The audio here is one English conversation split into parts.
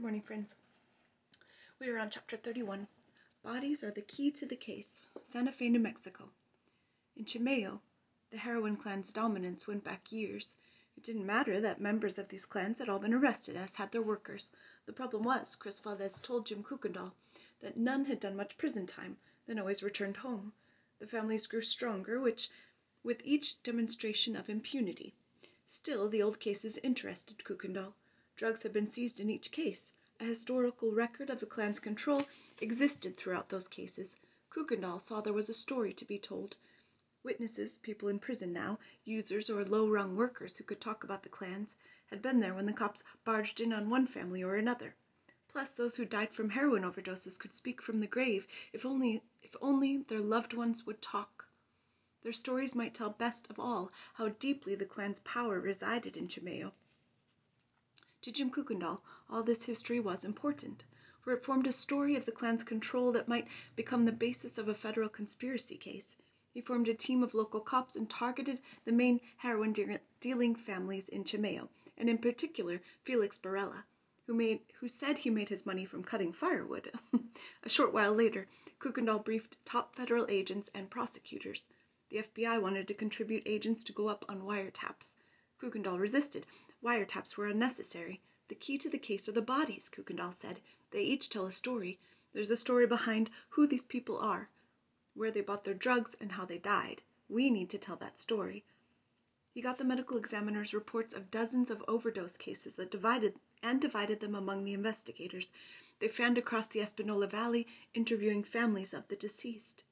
Good morning, friends. We are on chapter 31. Bodies are the key to the case. Santa Fe, New Mexico. In Chimayo, the heroin clan's dominance went back years. It didn't matter that members of these clans had all been arrested, as had their workers. The problem was, Chris Valdez told Jim Kuykendall, that none had done much prison time, then always returned home. The families grew stronger, which with each demonstration of impunity. Still, the old cases interested Kuykendall. Drugs had been seized in each case. A historical record of the clan's control existed throughout those cases. Kuykendall saw there was a story to be told. Witnesses, people in prison now, users or low-rung workers who could talk about the clans, had been there when the cops barged in on one family or another. Plus those who died from heroin overdoses could speak from the grave if only if only their loved ones would talk. Their stories might tell best of all how deeply the clan's power resided in Chimayo. To Jim Kuykendall all this history was important, for it formed a story of the clan's control that might become the basis of a federal conspiracy case. He formed a team of local cops and targeted the main heroin dealing families in Chimayo, and in particular Felix Barella, who made who said he made his money from cutting firewood. a short while later, Kuykendall briefed top federal agents and prosecutors. The FBI wanted to contribute agents to go up on wiretaps. Kuykendall resisted. Wiretaps were unnecessary. The key to the case are the bodies, Kuykendall said. They each tell a story. There's a story behind who these people are, where they bought their drugs, and how they died. We need to tell that story. He got the medical examiner's reports of dozens of overdose cases that divided and divided them among the investigators. They fanned across the Espanola Valley, interviewing families of the deceased.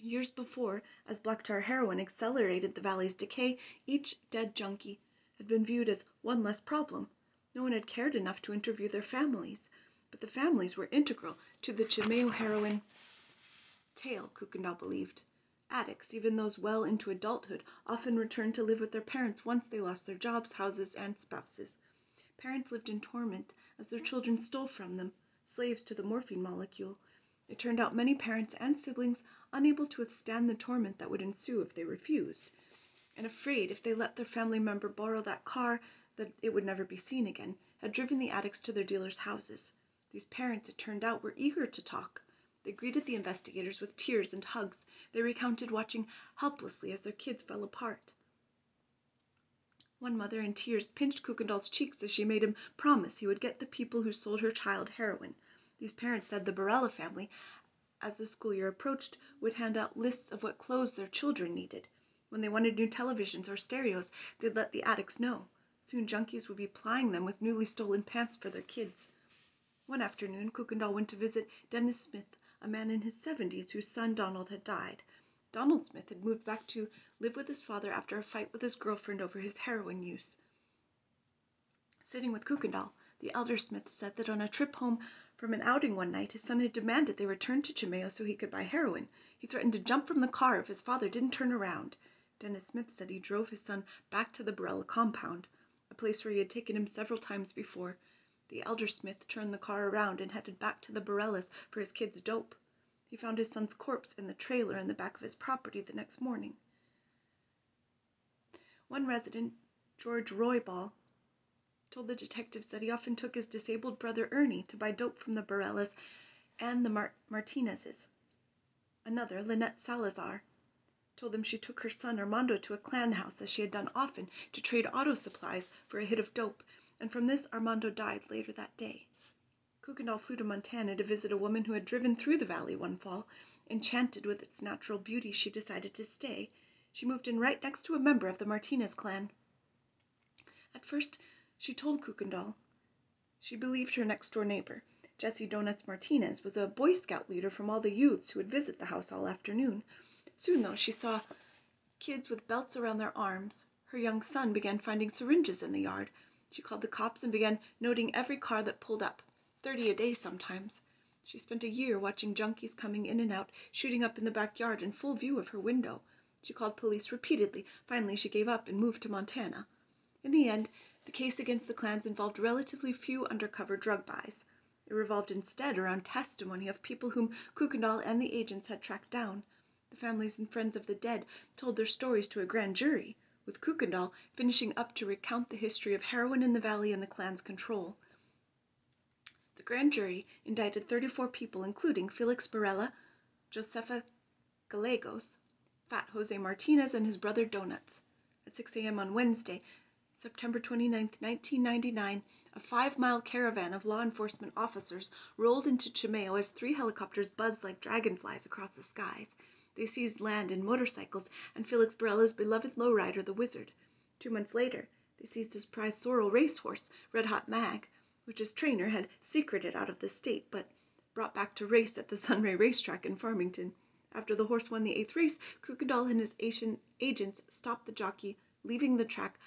Years before, as black tar heroin accelerated the valley's decay, each dead junkie had been viewed as one less problem. No one had cared enough to interview their families. But the families were integral to the Chimayo heroin tale, Kuykendall believed. Addicts, even those well into adulthood, often returned to live with their parents once they lost their jobs, houses, and spouses. Parents lived in torment as their children stole from them, slaves to the morphine molecule. It turned out many parents and siblings, unable to withstand the torment that would ensue if they refused, and afraid if they let their family member borrow that car that it would never be seen again, had driven the addicts to their dealers' houses. These parents, it turned out, were eager to talk. They greeted the investigators with tears and hugs. They recounted watching helplessly as their kids fell apart. One mother in tears pinched Kuykendall's cheeks as she made him promise he would get the people who sold her child heroin. These parents said the Barella family, as the school year approached, would hand out lists of what clothes their children needed. When they wanted new televisions or stereos, they'd let the addicts know. Soon junkies would be plying them with newly stolen pants for their kids. One afternoon Kuykendall went to visit Dennis Smith, a man in his seventies whose son Donald had died. Donald Smith had moved back to live with his father after a fight with his girlfriend over his heroin use. Sitting with Kuykendall, the elder Smith said that on a trip home from an outing one night his son had demanded they return to Chimayo so he could buy heroin. He threatened to jump from the car if his father didn't turn around. Dennis Smith said he drove his son back to the Barella compound, a place where he had taken him several times before. The elder Smith turned the car around and headed back to the Barellas for his kid's dope. He found his son's corpse in the trailer in the back of his property the next morning. One resident, George Roybal, told the detectives that he often took his disabled brother Ernie to buy dope from the Barellas and the Mar- Martinezes. Another, Lynette Salazar, told them she took her son Armando to a clan house, as she had done often, to trade auto supplies for a hit of dope, and from this Armando died later that day. Kuykendall flew to Montana to visit a woman who had driven through the valley one fall. Enchanted with its natural beauty, she decided to stay. She moved in right next to a member of the Martinez clan. At first she told Kuykendall she believed her next door neighbor, Jessie Donuts Martinez, was a Boy Scout leader from all the youths who would visit the house all afternoon. Soon, though, she saw kids with belts around their arms. Her young son began finding syringes in the yard. She called the cops and began noting every car that pulled up, thirty a day sometimes. She spent a year watching junkies coming in and out, shooting up in the backyard in full view of her window. She called police repeatedly. Finally she gave up and moved to Montana. In the end the case against the clans involved relatively few undercover drug buys. It revolved instead around testimony of people whom Kuykendall and the agents had tracked down. The families and friends of the dead told their stories to a grand jury, with Kuykendall finishing up to recount the history of heroin in the valley and the clan's control. The grand jury indicted 34 people, including Felix Barella, Josefa Gallegos, Fat Jose Martinez, and his brother Donuts. At 6 a.m. on Wednesday, September 29, 1999, a five-mile caravan of law enforcement officers rolled into Chimayo as three helicopters buzzed like dragonflies across the skies. They seized land and motorcycles and Felix Barella's beloved lowrider, the Wizard. Two months later, they seized his prize sorrel racehorse, Red Hot Mag, which his trainer had secreted out of the state, but brought back to race at the Sunray Racetrack in Farmington. After the horse won the eighth race, Kuykendall and his agents stopped the jockey, leaving the track,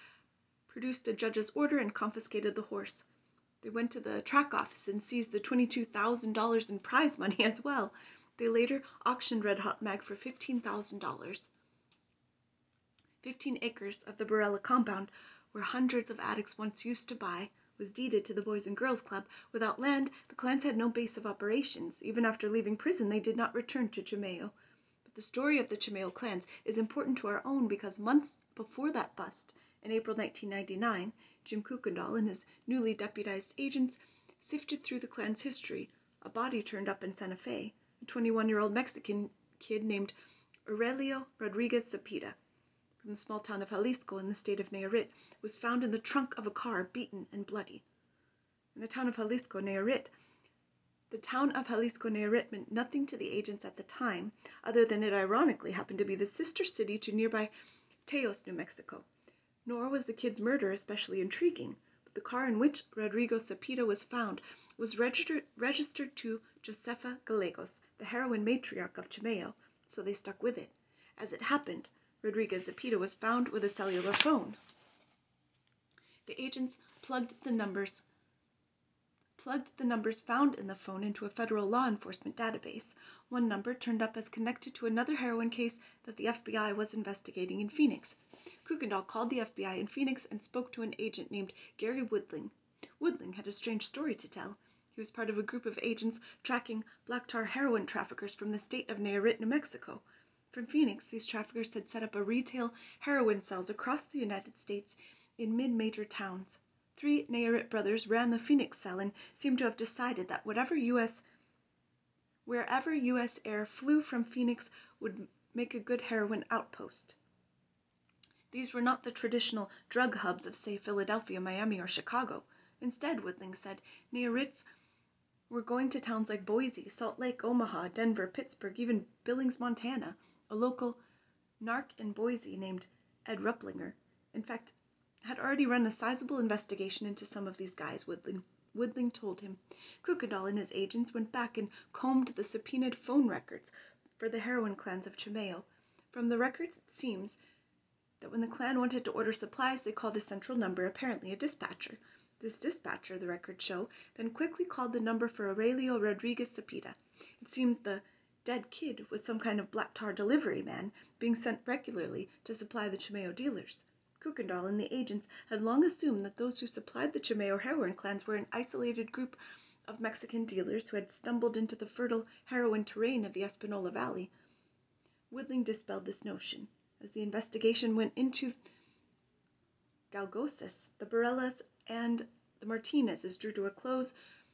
produced a judge's order, and confiscated the horse. They went to the track office and seized the $22,000 in prize money as well. They later auctioned Red Hot Mag for $15,000. Fifteen acres of the Barella compound, where hundreds of addicts once used to buy, was deeded to the Boys and Girls Club. Without land, the clans had no base of operations. Even after leaving prison, they did not return to Chimayo. But the story of the Chimayo clans is important to our own because months before that bust, in April 1999, Jim Kuykendall and his newly deputized agents sifted through the clan's history. A body turned up in Santa Fe. A 21-year-old Mexican kid named Aurelio Rodriguez Cepeda from the small town of Xalisco in the state of Nayarit was found in the trunk of a car beaten and bloody. In the town of Xalisco Nayarit, the town of Xalisco Nayarit meant nothing to the agents at the time, other than it ironically happened to be the sister city to nearby Taos, New Mexico. Nor was the kid's murder especially intriguing. But the car in which Rodrigo Cepeda was found was registered, registered to Josefa Gallegos, the heroine matriarch of Chimayo, so they stuck with it. As it happened, Rodrigo Cepeda was found with a cellular phone. The agents plugged the numbers plugged the numbers found in the phone into a federal law enforcement database. One number turned up as connected to another heroin case that the FBI was investigating in Phoenix. Kuykendall called the FBI in Phoenix and spoke to an agent named Gary Woodling. Woodling had a strange story to tell. He was part of a group of agents tracking black tar heroin traffickers from the state of Nayarit, New Mexico. From Phoenix, these traffickers had set up a retail heroin cells across the United States in mid-major towns. Three Nayarit brothers ran the Phoenix cell and seemed to have decided that whatever US wherever US air flew from Phoenix would make a good heroin outpost. These were not the traditional drug hubs of say Philadelphia, Miami, or Chicago. Instead, Woodling said, Nayarits were going to towns like Boise, Salt Lake, Omaha, Denver, Pittsburgh, even Billings, Montana. A local narc in Boise named Ed Ruplinger, in fact, had already run a sizable investigation into some of these guys, Woodling, told him. Kuykendall and his agents went back and combed the subpoenaed phone records for the heroin clans of Chimayo. From the records it seems that when the clan wanted to order supplies they called a central number, apparently a dispatcher. This dispatcher, the records show, then quickly called the number for Aurelio Rodriguez Cepeda. It seems the dead kid was some kind of black tar delivery man, being sent regularly to supply the Chimayo dealers. Kuykendall and the agents had long assumed that those who supplied the Chimayo heroin clans were an isolated group of Mexican dealers who had stumbled into the fertile heroin terrain of the Espanola Valley. Woodling dispelled this notion. As the investigation went into Gallegoses, the Barellas and the Martinezes drew to a close,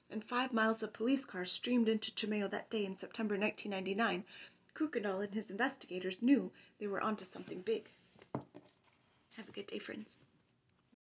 and five miles of police cars streamed into Chimayo that day in September 1999. Kuykendall and his investigators knew they were onto something big. Have a good day, friends.